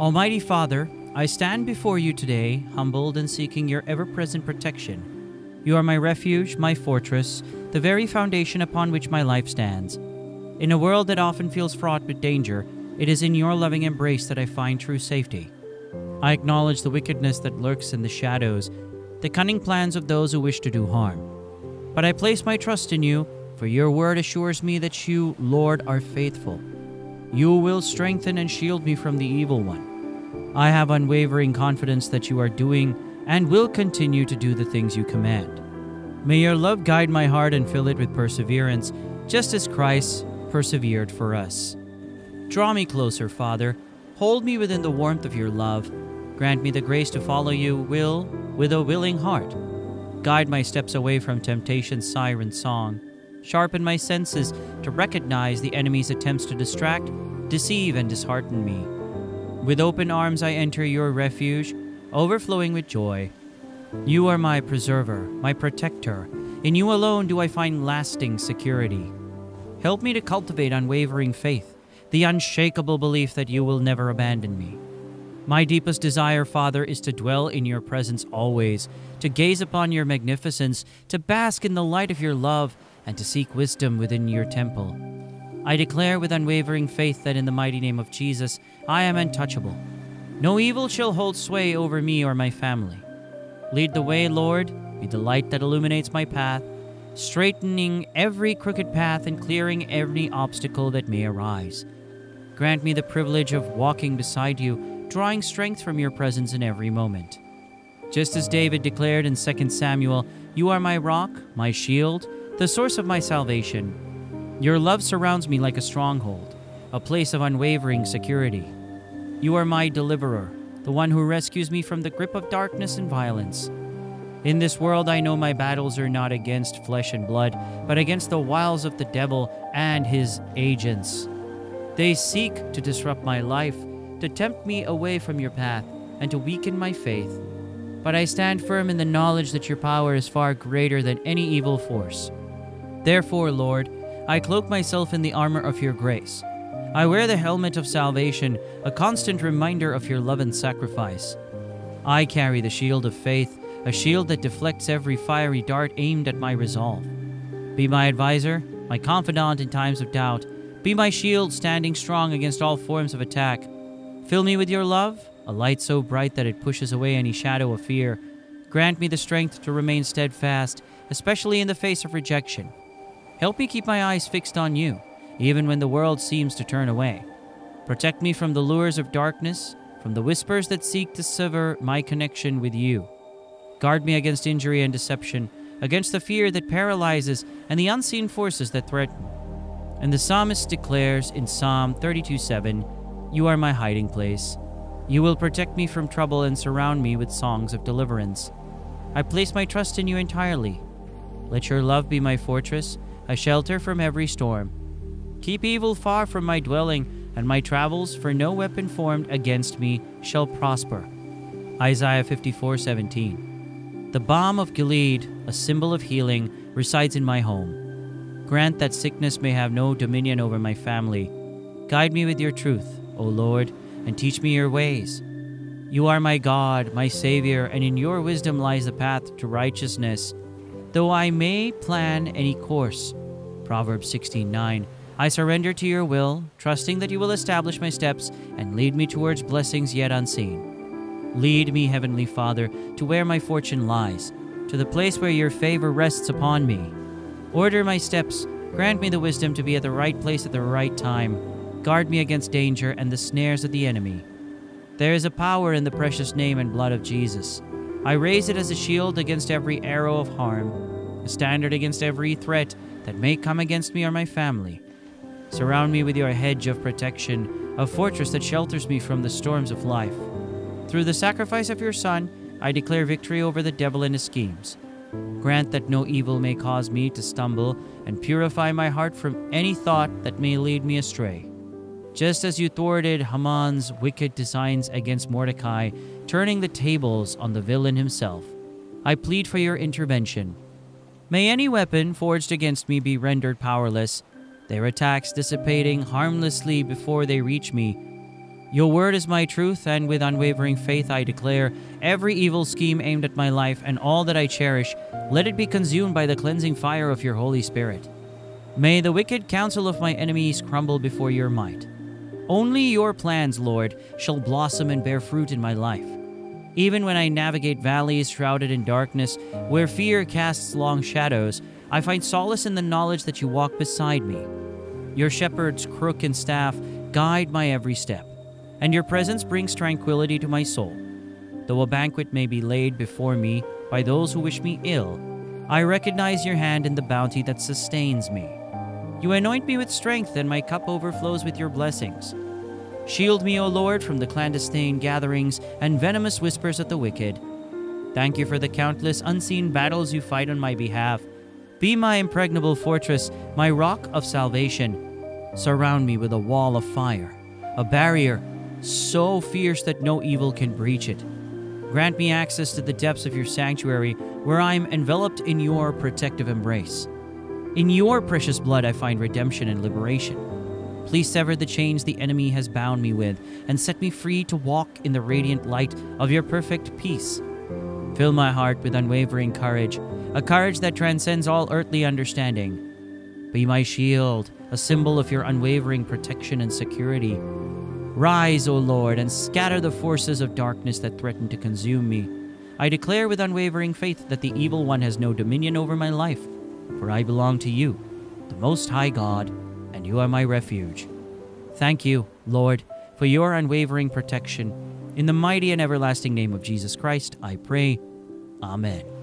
Almighty Father, I stand before you today, humbled and seeking your ever present protection. You are my refuge, my fortress, the very foundation upon which my life stands. In a world that often feels fraught with danger, it is in your loving embrace that I find true safety. I acknowledge the wickedness that lurks in the shadows, the cunning plans of those who wish to do harm. But I place my trust in you, for your word assures me that you, Lord, are faithful. You will strengthen and shield me from the evil one. I have unwavering confidence that you are doing and will continue to do the things you command. May your love guide my heart and fill it with perseverance, just as Christ persevered for us. Draw me closer, Father. Hold me within the warmth of your love. Grant me the grace to follow you will with a willing heart. Guide my steps away from temptation's siren song. Sharpen my senses to recognize the enemy's attempts to distract, deceive, and dishearten me. With open arms I enter your refuge, overflowing with joy. You are my preserver, my protector. In you alone do I find lasting security. Help me to cultivate unwavering faith, the unshakable belief that you will never abandon me. My deepest desire, Father, is to dwell in your presence always, to gaze upon your magnificence, to bask in the light of your love, and to seek wisdom within your temple. I declare with unwavering faith that in the mighty name of Jesus, I am untouchable. No evil shall hold sway over me or my family. Lead the way, Lord, be the light that illuminates my path, straightening every crooked path and clearing every obstacle that may arise. Grant me the privilege of walking beside you, drawing strength from your presence in every moment. Just as David declared in 2 Samuel, You are my rock, my shield, the source of my salvation. Your love surrounds me like a stronghold, a place of unwavering security. You are my deliverer, the one who rescues me from the grip of darkness and violence. In this world, I know my battles are not against flesh and blood, but against the wiles of the devil and his agents. They seek to disrupt my life, to tempt me away from your path, and to weaken my faith. But I stand firm in the knowledge that your power is far greater than any evil force. Therefore, Lord, I cloak myself in the armor of your grace. I wear the helmet of salvation, a constant reminder of your love and sacrifice. I carry the shield of faith, a shield that deflects every fiery dart aimed at my resolve. Be my advisor, my confidant in times of doubt. Be my shield standing strong against all forms of attack. Fill me with your love, a light so bright that it pushes away any shadow of fear. Grant me the strength to remain steadfast, especially in the face of rejection. Help me keep my eyes fixed on you, even when the world seems to turn away. Protect me from the lures of darkness, from the whispers that seek to sever my connection with you. Guard me against injury and deception, against the fear that paralyzes and the unseen forces that threaten. And the psalmist declares in Psalm 32 7, You are my hiding place. You will protect me from trouble and surround me with songs of deliverance. I place my trust in you entirely. Let your love be my fortress, a shelter from every storm. Keep evil far from my dwelling and my travels, for no weapon formed against me shall prosper. Isaiah 54 17. The balm of Gilead, a symbol of healing, resides in my home. Grant that sickness may have no dominion over my family. Guide me with your truth, O Lord, and teach me your ways. You are my God, my Savior, and in your wisdom lies the path to righteousness. Though I may plan any course. Proverbs 16:9. I surrender to your will, trusting that you will establish my steps and lead me towards blessings yet unseen. Lead me, Heavenly Father, to where my fortune lies, to the place where your favor rests upon me. Order my steps, grant me the wisdom to be at the right place at the right time. Guard me against danger and the snares of the enemy. There is a power in the precious name and blood of Jesus. I raise it as a shield against every arrow of harm, a standard against every threat that may come against me or my family. Surround me with your hedge of protection, a fortress that shelters me from the storms of life. Through the sacrifice of your Son, I declare victory over the devil and his schemes. Grant that no evil may cause me to stumble, and purify my heart from any thought that may lead me astray. Just as you thwarted Haman's wicked designs against Mordecai, turning the tables on the villain himself, I plead for your intervention. May any weapon forged against me be rendered powerless, their attacks dissipating harmlessly before they reach me. Your word is my truth, and with unwavering faith I declare every evil scheme aimed at my life and all that I cherish, let it be consumed by the cleansing fire of your Holy Spirit. May the wicked counsel of my enemies crumble before your might. Only your plans, Lord, shall blossom and bear fruit in my life. Even when I navigate valleys shrouded in darkness, where fear casts long shadows, I find solace in the knowledge that you walk beside me. Your shepherd's crook and staff guide my every step, and your presence brings tranquility to my soul. Though a banquet may be laid before me by those who wish me ill, I recognize your hand in the bounty that sustains me. You anoint me with strength, and my cup overflows with your blessings. Shield me, O Lord, from the clandestine gatherings and venomous whispers of the wicked. Thank you for the countless unseen battles you fight on my behalf. Be my impregnable fortress, my rock of salvation. Surround me with a wall of fire, a barrier so fierce that no evil can breach it. Grant me access to the depths of your sanctuary, where I am enveloped in your protective embrace. In your precious blood, I find redemption and liberation. Please sever the chains the enemy has bound me with and set me free to walk in the radiant light of your perfect peace. Fill my heart with unwavering courage, a courage that transcends all earthly understanding. Be my shield, a symbol of your unwavering protection and security. Rise, O Lord, and scatter the forces of darkness that threaten to consume me. I declare with unwavering faith that the evil one has no dominion over my life for I belong to you, the Most High God, you are my refuge. Thank you, Lord, for your unwavering protection. In the mighty and everlasting name of Jesus Christ, I pray. Amen.